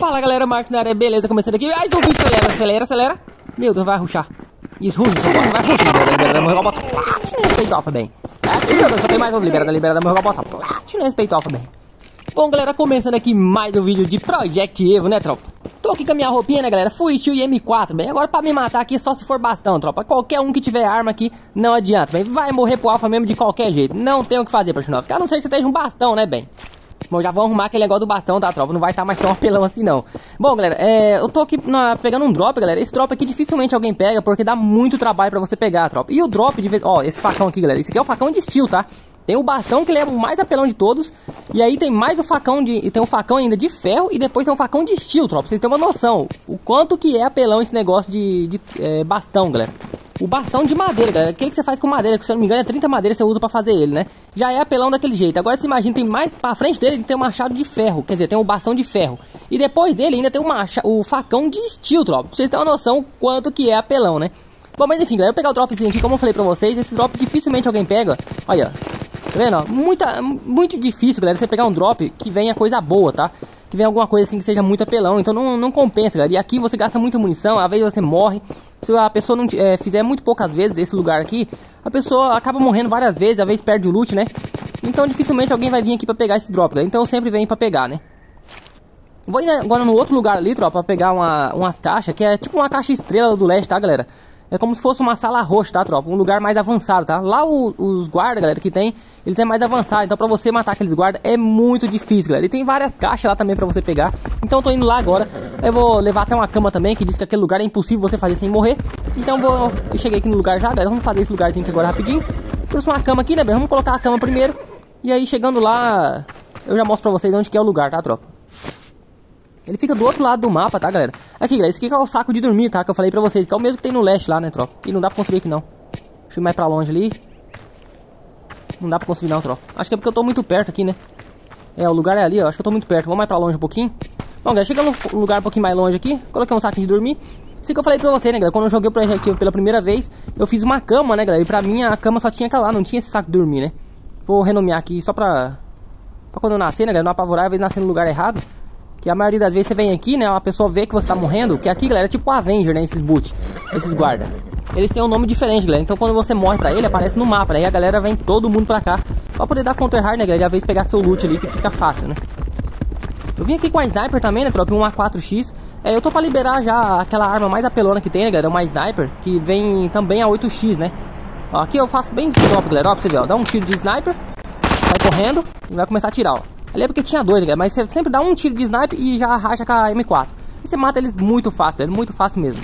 Fala galera, Marcos na área, beleza? Começando aqui, mais um vídeo, acelera, acelera, acelera. Meu Deus, vai ruxar Isso, ruxa, só vai ruxar, libera, libera da morrer, bota Platina, respeitofa, bem. Meu Deus, só tem mais um, libera, libera da morrer, bota Platina, respeitofa, bem. Bom galera, começando aqui mais um vídeo de Project Evo, né tropa? Tô aqui com a minha roupinha, né galera, Full Steel M4, bem? Agora pra me matar aqui só se for bastão, tropa. Qualquer um que tiver arma aqui, não adianta, bem? Vai morrer pro alfa mesmo de qualquer jeito. Não tem o que fazer, Portinovski A não ser que você esteja um bastão, né, bem Bom, já vamos arrumar aquele negócio do bastão, tá, tropa? Não vai estar tá mais tão apelão assim, não. Bom, galera, é, eu tô aqui na, pegando um drop, galera. Esse drop aqui dificilmente alguém pega, porque dá muito trabalho pra você pegar, tropa. E o drop de vez... Ó, esse facão aqui, galera. Esse aqui é o facão de steel, tá? Tem o bastão que ele é o mais apelão de todos. E aí tem mais o facão de. Tem um facão ainda de ferro e depois tem um facão de steel, tropa. Vocês terem uma noção. O quanto que é apelão esse negócio de, de é, bastão, galera. O bastão de madeira, galera. O que, você faz com madeira? Que se eu não me engano é 30 madeiras que você usa pra fazer ele, né? Já é apelão daquele jeito. Agora você imagina, tem mais pra frente dele tem um machado de ferro. Quer dizer, tem um bastão de ferro. E depois dele ainda tem o, macha, o facão de steel, tropa. Pra vocês terem uma noção quanto que é apelão, né? Bom, mas enfim, galera, eu vou pegar o dropzinho aqui, como eu falei pra vocês. Esse drop dificilmente alguém pega. Olha, tá vendo? Muita, muito difícil, galera, você pegar um drop que venha coisa boa, tá? Que vem alguma coisa assim que seja muito apelão. Então não, não compensa, galera. E aqui você gasta muita munição, às vezes você morre. Se a pessoa não é, fizer muito poucas vezes esse lugar aqui, a pessoa acaba morrendo várias vezes, às vezes perde o loot, né? Então dificilmente alguém vai vir aqui pra pegar esse drop, galera. Então eu sempre venho pra pegar, né? Vou ir agora no outro lugar ali, tropa, pra pegar uma, umas caixas, que é tipo uma caixa estrela do leste, tá, galera? É como se fosse uma sala roxa, tá, tropa? Um lugar mais avançado, tá? Lá o, os guardas, galera, que tem, eles é mais avançado. Então pra você matar aqueles guardas é muito difícil, galera. E tem várias caixas lá também pra você pegar. Então eu tô indo lá agora. Eu vou levar até uma cama também, que diz que aquele lugar é impossível você fazer sem morrer. Então vou... eu cheguei aqui no lugar já, galera. Vamos fazer esse lugarzinho aqui agora rapidinho. Trouxe uma cama aqui, né, bem? Vamos colocar a cama primeiro. E aí, chegando lá, eu já mostro pra vocês onde que é o lugar, tá, tropa? Ele fica do outro lado do mapa, tá, galera? Aqui, galera, esse aqui é o saco de dormir, tá? Que eu falei pra vocês, que é o mesmo que tem no leste lá, né, tropa? E não dá pra construir aqui, não. Deixa eu ir mais pra longe ali. Não dá pra construir, não, tropa. Acho que é porque eu tô muito perto aqui, né? É, o lugar é ali, ó. Acho que eu tô muito perto. Vamos mais pra longe um pouquinho. Bom, galera, chegando um lugar um pouquinho mais longe aqui. Coloquei um saco de dormir. Isso que eu falei pra vocês, né, galera? Quando eu joguei o Project pela primeira vez, eu fiz uma cama, né, galera? E pra mim a cama só tinha aquela lá, não tinha esse saco de dormir, né? Vou renomear aqui só pra... Pra quando eu nascer, né, galera? Não apavorar, às vezes nascer no lugar errado. Que a maioria das vezes você vem aqui, né? Uma pessoa vê que você tá morrendo. Que aqui, galera, é tipo o Avenger, né? Esses boot, esses guarda. Eles têm um nome diferente, galera. Então quando você morre pra ele, aparece no mapa. Aí a galera vem todo mundo pra cá. Pra poder dar counter hard, né, galera? E às vezes pegar seu loot ali, que fica fácil, né? Eu vim aqui com a sniper também, né, tropa? Um A4X. É, eu tô pra liberar já aquela arma mais apelona que tem, né, galera? Uma sniper, que vem também a 8X, né? Ó, aqui eu faço bem top, galera. Ó, pra você ver, ó. Dá um tiro de sniper, vai correndo e vai começar a tirar, ó. Ali é porque tinha dois, galera, mas você sempre dá um tiro de sniper e já racha com a M4. E você mata eles muito fácil, é muito fácil mesmo.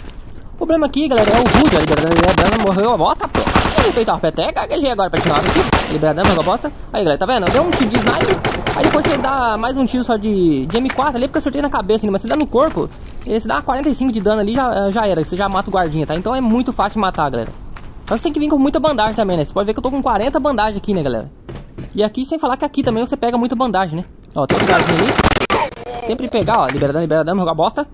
O problema aqui, galera, é o Rude, a liberadana morreu a bosta, pô. O peteca, gaguejei agora pra tirar aqui. Liberadana morreu a bosta. Aí, galera, tá vendo? Deu um tiro de sniper, aí depois você dá mais um tiro só de, de M4 ali, porque eu acertei na cabeça, mas você dá no corpo, e você dá 45 de dano ali, já, já era, você já mata o guardinha, tá? Então é muito fácil de matar, galera. Mas você tem que vir com muita bandagem também, né? Você pode ver que eu tô com 40 bandagens aqui, né, galera? E aqui, sem falar que aqui também você pega muita bandagem, né? Ó, tem lugarzinho ali. Sempre pegar, ó, liberadão, liberadão, jogar bosta.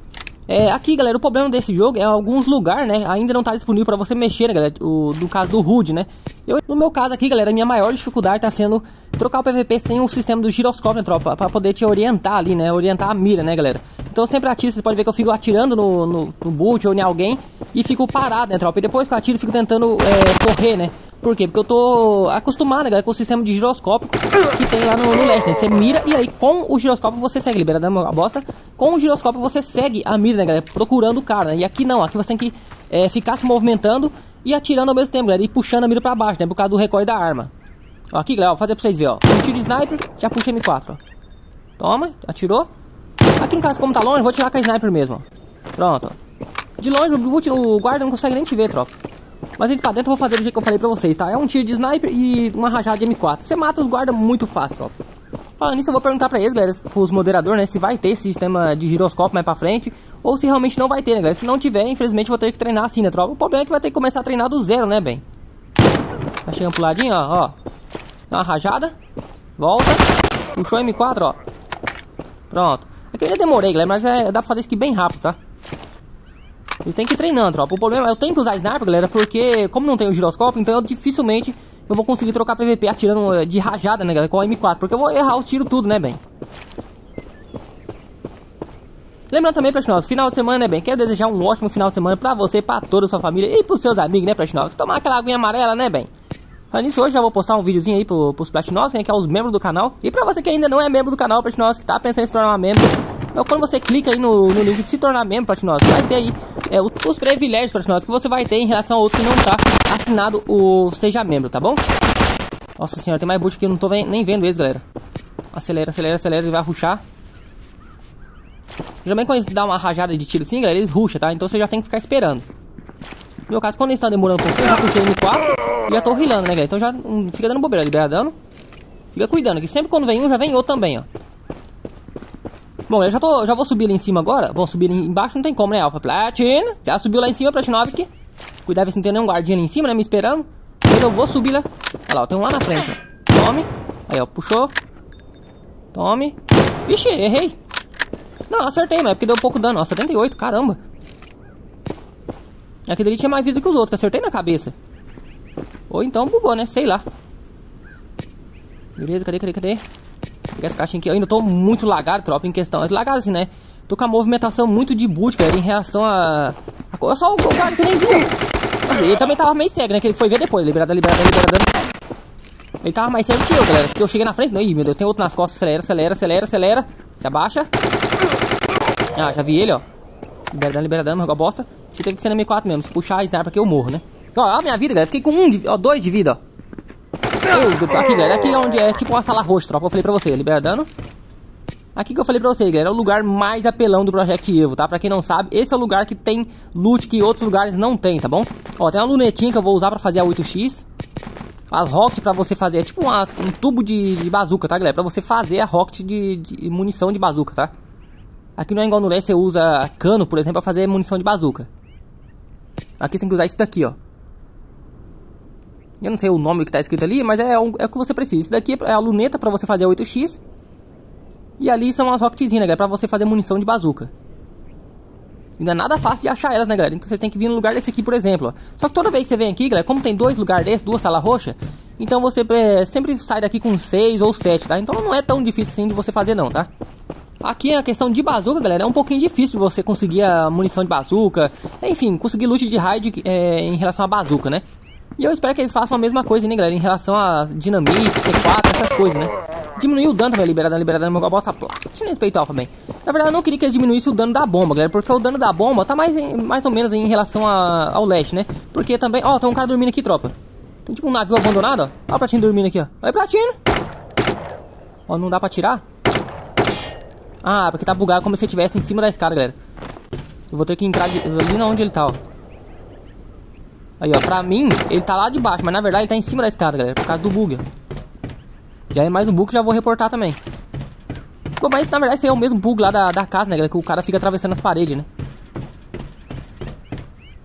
É, aqui, galera, o problema desse jogo é alguns lugares, né, ainda não tá disponível para você mexer, né, galera, o, no caso do HUD, né. Eu, no meu caso aqui, galera, a minha maior dificuldade tá sendo trocar o PVP sem o sistema do giroscópio, né, tropa, pra poder te orientar ali, né, orientar a mira, né, galera. Então sempre atiro, você pode ver que eu fico atirando no, no, no boot ou em alguém e fico parado, né, tropa. E depois que eu atiro, eu fico tentando é, correr, né. Por quê? Porque eu tô acostumado, galera, com o sistema de giroscópio que tem lá no, no né? Você mira e aí com o giroscópio você segue, liberando a bosta. Com o giroscópio você segue a mira, né, galera? Procurando o cara, né? E aqui não, aqui você tem que é, ficar se movimentando e atirando ao mesmo tempo, galera. E puxando a mira pra baixo, né? Por causa do recoil da arma. Ó, aqui, galera, vou fazer pra vocês verem, ó. Tiro de sniper, já puxei M4, ó. Toma, atirou. Aqui no caso, como tá longe, vou tirar com a sniper mesmo, ó. Pronto, ó. De longe, o, o guarda não consegue nem te ver, tropa. Mas indo pra dentro eu vou fazer do jeito que eu falei pra vocês, tá? É um tiro de sniper e uma rajada de M4. Você mata os guardas muito fácil, ó. Falando nisso, eu vou perguntar pra eles, galera, pros moderadores, né? Se vai ter esse sistema de giroscópio mais pra frente ou se realmente não vai ter, né, galera? Se não tiver, infelizmente, vou ter que treinar assim, né, tropa? O problema é que vai ter que começar a treinar do zero, né, bem? Tá chegando pro ladinho, ó, ó. Dá uma rajada. Volta. Puxou M4, ó. Pronto. Aqui eu ainda demorei, galera, mas é, dá pra fazer isso aqui bem rápido, tá? Eles têm que ir treinando, tropa. O problema é eu tenho que usar sniper, galera, porque como não tem o giroscópio, então eu dificilmente eu vou conseguir trocar PVP atirando eh, de rajada, né, galera, com a M4. Porque eu vou errar os tiros tudo, né, bem. Lembrando também, Platinovski, final de semana, né, bem? Quero desejar um ótimo final de semana pra você, pra toda a sua família e pros seus amigos, né, Platinovski? Tomar aquela aguinha amarela, né, bem? Falando nisso, hoje já vou postar um videozinho aí pro, pros Platinovski, né, que é os membros do canal. E pra você que ainda não é membro do canal, Platinovski, que tá pensando em se tornar membro, então quando você clica aí no, no link de se tornar membro, Platinovski, vai ter aí é, os privilégios, Platinovski, que você vai ter em relação a outros que não tá assinado o Seja Membro, tá bom? Nossa senhora, tem mais boot aqui, eu não tô nem vendo eles, galera. Acelera, acelera, acelera, ele vai ruxar. Geralmente quando eles dão uma rajada de tiro assim, galera, eles ruxam, tá? Então você já tem que ficar esperando. No meu caso, quando eles estão demorando um pouquinho, eu já puxei no 4 e já tô rilando, né, galera? Então já um, fica dando bobeira, libera dano. Fica cuidando, que sempre quando vem um, já vem outro também, ó. Bom, eu já, tô, já vou subir ali em cima agora. Vou subir embaixo, não tem como, né, Alpha Platina? Já subiu lá em cima, Platinovski. Cuidado se não tem nenhum guardinha ali em cima, né, me esperando. Eu vou subir lá. Olha lá, tem um lá na frente. Tome. Aí, ó, puxou. Tome. Vixe, errei. Não, acertei, mas é porque deu pouco dano. Ó, 78, caramba. Aquele ali tinha mais vida que os outros, que acertei na cabeça. Ou então bugou, né? Sei lá. Beleza, cadê, cadê, cadê? Pegar essa caixinha aqui. Eu ainda tô muito lagado, tropa, em questão. Lagado assim, né? Tô com a movimentação muito de boot, cara, em reação a... Eu só o cara que nem viu. Ele também tava meio cego, né? Que ele foi ver depois. Liberada, liberada, liberada. Ele tava mais cego que eu, galera. Porque eu cheguei na frente. Ih, meu Deus, tem outro nas costas. Acelera, acelera, acelera, acelera. Se abaixa. Ah, já vi ele, ó. Libera dano, libera dano, joga bosta. Você teve que ser na M4 mesmo. Se puxar a sniper aqui, eu morro, né? Ó, ó a minha vida, galera. Fiquei com um, de, ó, dois de vida, ó. Deus, aqui, galera. Aqui é onde é tipo uma sala roxa, tropa. Eu falei pra você. Libera dano. Aqui que eu falei pra vocês, galera, é o lugar mais apelão do Project Evo, tá? Pra quem não sabe, esse é o lugar que tem loot que outros lugares não tem, tá bom? Ó, tem uma lunetinha que eu vou usar pra fazer a 8x. As rockets pra você fazer, é tipo uma, um tubo de, de bazuca, tá, galera? Pra você fazer a rocket de, de, munição de bazuca, tá? Aqui não é igual no leste, você usa cano, por exemplo, pra fazer munição de bazuca. Aqui você tem que usar isso daqui, ó. Eu não sei o nome que tá escrito ali, mas é, um, é o que você precisa. Isso daqui é a luneta pra você fazer a 8x. E ali são as rocketzinhas, né, galera? Pra você fazer munição de bazuca. E não é nada fácil de achar elas, né, galera? Então você tem que vir no lugar desse aqui, por exemplo. Ó. Só que toda vez que você vem aqui, galera, como tem dois lugares desses, duas salas roxas, então você é, sempre sai daqui com seis ou sete, tá? Então não é tão difícil assim de você fazer não, tá? Aqui a questão de bazuca, galera, é um pouquinho difícil você conseguir a munição de bazuca. Enfim, conseguir loot de raid é, em relação a bazuca, né? E eu espero que eles façam a mesma coisa, né, galera? Em relação a dinamite, C4, essas coisas, né? Diminuir o dano também, liberada, liberada, meu bosta platina respeito alfa, bem. Na verdade, eu não queria que eles diminuíssem o dano da bomba, galera. Porque o dano da bomba tá mais, em, mais ou menos em relação a, ao leste, né? Porque também... Ó, tem um cara dormindo aqui, tropa. Tem tipo um navio abandonado, ó. Ó o Platino dormindo aqui, ó. Oi, Platino. Ó, não dá pra tirar? Ah, porque tá bugado como se ele estivesse em cima da escada, galera. Eu vou ter que entrar de, ali onde ele tá, ó. Aí, ó, pra mim, ele tá lá de baixo, mas na verdade ele tá em cima da escada, galera, por causa do bug. Já é mais um bug que já vou reportar também. Pô, mas na verdade esse é o mesmo bug lá da, da casa, né, galera, que o cara fica atravessando as paredes, né.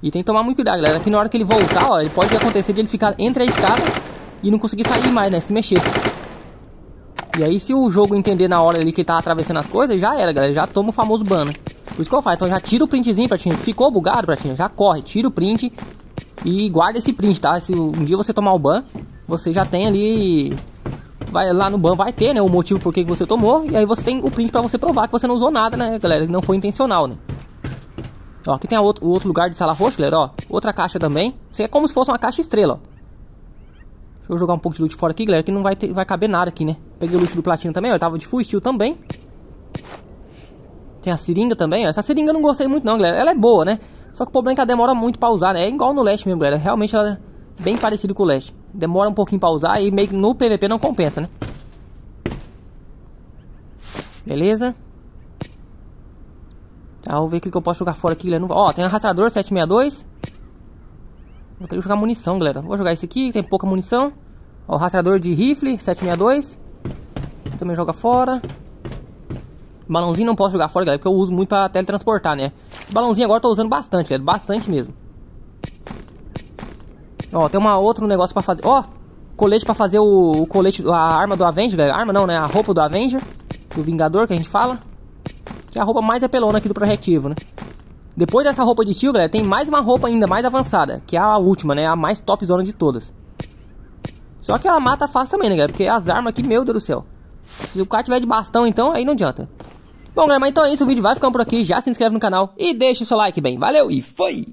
E tem que tomar muito cuidado, galera, que na hora que ele voltar, ó, ele pode acontecer de ele ficar entre a escada e não conseguir sair mais, né, se mexer. E aí se o jogo entender na hora ali que ele tá atravessando as coisas, já era, galera, já toma o famoso ban, né? Por isso que eu faço, então já tira o printzinho, Pratinho, ficou bugado, Pratinho, já corre, tira o print e guarda esse print, tá? Se um dia você tomar o ban, você já tem ali. Vai lá no ban, vai ter, né? O motivo por que você tomou. E aí você tem o print pra você provar que você não usou nada, né, galera? Que não foi intencional, né? Ó, aqui tem outro, outro lugar de sala roxa, galera, ó. Outra caixa também. Isso é como se fosse uma caixa estrela, ó. Deixa eu jogar um pouco de loot fora aqui, galera, que não vai, ter, vai caber nada aqui, né? Peguei o loot do platino também, ó. Eu tava de full steel também. Tem a seringa também, ó. Essa seringa eu não gostei muito não, galera. Ela é boa, né? Só que o problema é que ela demora muito pra usar, né? É igual no leste mesmo, galera. Realmente ela é bem parecido com o leste. Demora um pouquinho pra usar e meio que no PVP não compensa, né? Beleza? Tá, vamos ver o que eu posso jogar fora aqui, galera. Ó, tem arrastador 762. Vou ter que jogar munição, galera. Vou jogar esse aqui, tem pouca munição. Ó, rastreador de rifle 762. Também joga fora. Balãozinho não posso jogar fora, galera, porque eu uso muito pra teletransportar, né? Esse balãozinho agora eu tô usando bastante, galera. Bastante mesmo. Ó, tem uma outro negócio pra fazer. Ó, colete pra fazer o, o, colete, a arma do Avenger, galera. Arma não, né? A roupa do Avenger. Do Vingador, que a gente fala. Que é a roupa mais apelona aqui do Projetivo, né? Depois dessa roupa de estilo, galera, tem mais uma roupa ainda mais avançada. Que é a última, né? A mais top zona de todas. Só que ela mata fácil também, né, galera? Porque as armas aqui, meu Deus do céu. Se o cara tiver de bastão, então, aí não adianta. Bom, galera, então é isso. O vídeo vai ficando por aqui. Já se inscreve no canal e deixa o seu like, bem. Valeu e foi!